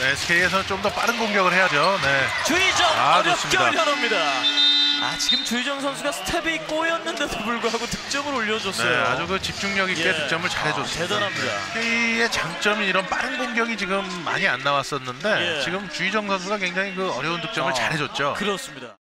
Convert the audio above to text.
네, SK에서는 좀 더 빠른 공격을 해야죠. 네. 주의정 아, 어렵게 좋습니다. 올려놓습니다. 아 지금 주의정 선수가 스텝이 꼬였는데도 불구하고 득점을 올려줬어요. 네, 아주 그 집중력 있게 예. 득점을 잘해줬습니다. 아, 대단합니다. SK의 장점이 이런 빠른 공격이 지금 많이 안 나왔었는데 예. 지금 주희정 선수가 굉장히 그 어려운 득점을 아, 잘해줬죠. 그렇습니다.